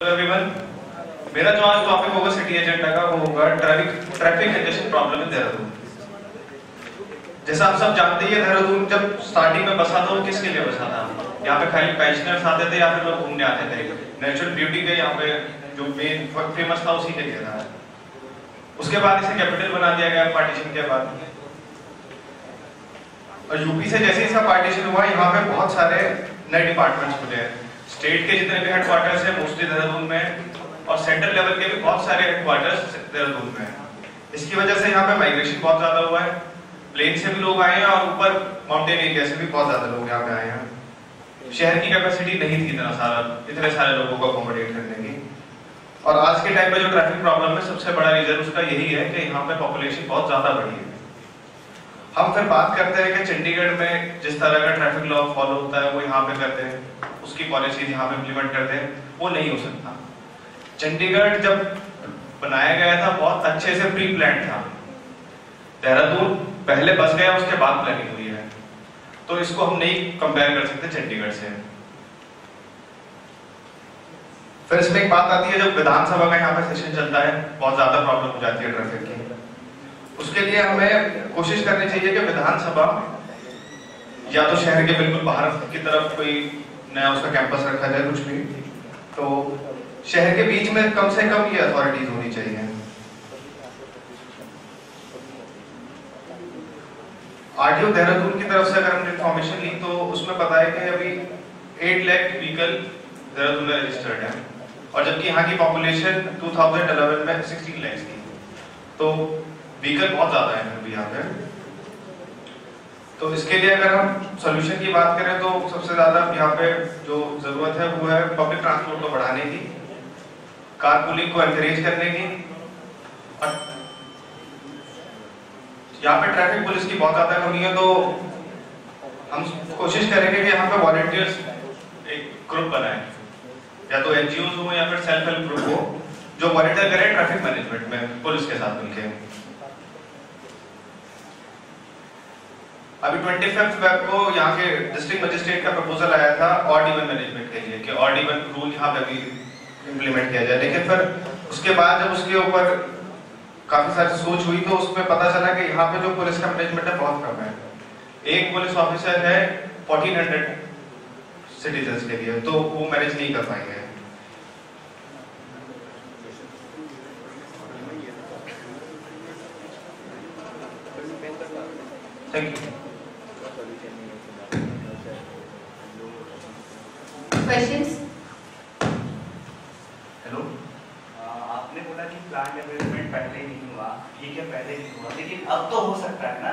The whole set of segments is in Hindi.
मेरा जो आज टॉपिक होगा सिटी एजेंडा का, वो होगा traffic traffic congestion problem in Dehradun जैसा आप सब जानते ही देहरादून जब स्टार्टिंग में बसा था किसके लिए बसा था? यहाँ पे खाली पेंशनर्स आते थे या फिर लोग घूमने आते थे? नेचुरल ब्यूटी के यहाँ पे जो मेन फ़ेमस था, उसी के लिए था। उसके बाद इसे कैपिटल बना दिया गया पार्टीशन के बाद। और यूपी से जैसे इसका पार्टीशन हुआ, यहाँ पे बहुत सारे नए डिपार्टमेंट्स खुले हैं। स्टेट के जितने भी हेडक्वार्टर्स हैं मोस्टली देहरादून में, और सेंट्रल लेवल के भी बहुत सारे हेडक्वार्टर्स देहरादून में हैं। इसकी वजह से यहाँ पे माइग्रेशन बहुत ज़्यादा हुआ है। प्लेन से भी लोग आए हैं और ऊपर माउंटेन एरिया से भी बहुत ज़्यादा लोग यहाँ पे आए हैं। शहर की कैपेसिटी नहीं थी इतना सारा, इतने सारे लोगों को अकोमोडेट करने की। और आज के टाइम पे जो ट्रैफ़िक प्रॉब्लम है, सबसे बड़ा रीजन उसका यही है कि यहाँ पे पॉपुलेशन बहुत ज़्यादा बढ़ी है। हम फिर बात करते हैं कि चंडीगढ़ में जिस तरह का ट्रैफ़िक लॉ फॉलो होता है, वो यहाँ पे करते हैं। उसकी पॉलिसीज़ यहाँ पे इम्प्लीमेंट करते हैं, वो नहीं हो सकता। चंडीगढ़ जब बनाया गया था, बहुत अच्छे से प्री प्लान था। देहरादून पहले बस गया, उसके बाद प्लानिंग हुई है। तो इसको हम नहीं कंपेयर कर सकते चंडीगढ़ से। फिर इसमें एक बात आती है, जब विधानसभा का यहाँ पे सेशन चलता है, बहुत ज़्यादा प्रॉब्लम हो जाती है ट्रैफ़िक की। उसके लिए हमें कोशिश करनी चाहिए कि विधानसभा या तो शहर के बिल्कुल बाहर की तरफ़ कोई नया उसका कैंपस रखा जाए, कुछ भी। तो शहर के बीच में कम से कम ये अथॉरिटीज होनी चाहिए। आरटीओ देहरादून की तरफ़ से अगर हमने इंफॉर्मेशन ली तो उसमें पता है कि अभी 8 लाख व्हीकल देहरादून में रजिस्टर्ड है। और जबकि यहाँ की पॉपुलेशन 2011 में 16 लाख थी तो व्हीकल बहुत ज़्यादा है अभी यहाँ पे। तो इसके लिए अगर हम सोल्यूशन की बात करें तो सबसे ज़्यादा यहाँ पे जो ज़रूरत है वो है पब्लिक ट्रांसपोर्ट को बढ़ाने की कार पुलिंग को एनकरेज करने की यहाँ पे ट्रैफ़िक पुलिस की बहुत ज़्यादा कमी है तो हम कोशिश करेंगे कि यहाँ पे वॉलेंटियर्स एक ग्रुप बनाए, या तो एनजीओ हो या फिर सेल्फ हेल्प ग्रुप हो, जो मॉनिटर करें ट्रैफ़िक मैनेजमेंट में, पुलिस के साथ मिलकर अभी ट्वेंटी फिफ्थ वेब को यहाँ के डिस्ट्रिक्ट मजिस्ट्रेट का प्रपोजल आया था ऑड इवन मैनेजमेंट के लिए कि ऑड इवन रूल यहाँ पे भी इम्प्लीमेंट किया जाए। लेकिन फिर उसके बाद जब उसके ऊपर काफ़ी सारी सोच हुई तो उसमें पता चला कि यहाँ पे जो पुलिस का मैनेजमेंट है, बहुत कम है। एक पुलिस ऑफिसर है फोर्टीन हंड्रेड सिटीजन के लिए तो वो मैनेज नहीं कर पाएँगे। Thank you Questions? हेलो आपने बोला कि प्लान डेवलपमेंट पहले नहीं हुआ। ठीक है पहले नहीं हुआ। लेकिन अब तो हो सकता है ना।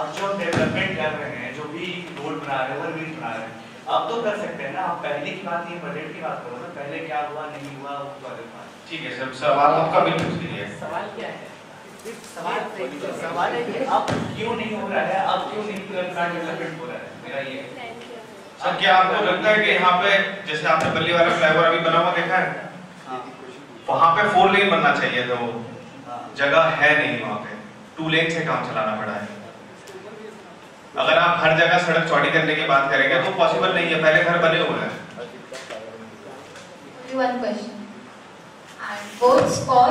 अब जो हम डेवलपमेंट कर रहे हैं जो भी रोड बना रहे हैं ओवरब्रिज बना रहे हैं। अब तो कर सकते हैं ना। आप पहले की बात नहीं बजट की बात करो ना। पहले क्या हुआ नहीं हुआ उस वाले बात। ठीक है सर सवाल आपका बिल्कुल सही है सवाल क्या है? सवाल सवाल है कि अब क्यों नहीं हो रहा है? अब क्यों नहीं प्लान डेवलपमेंट हो? रहा है? मेरा ये है। सर क्या आपको लगता है कि यहाँ पे जैसे आपने बल्ली वाला फ्लाईओवर अभी बना हुआ देखा है? हाँ, वहाँ पे फोर लेन बनना चाहिए था वो हाँ। जगह है नहीं वहाँ पे। टू लेन से काम चलाना पड़ा है। अगर आप हर जगह सड़क चौड़ी करने की बात करेंगे तो पॉसिबल नहीं है। पहले घर बने हुए हैं। One question. And votes for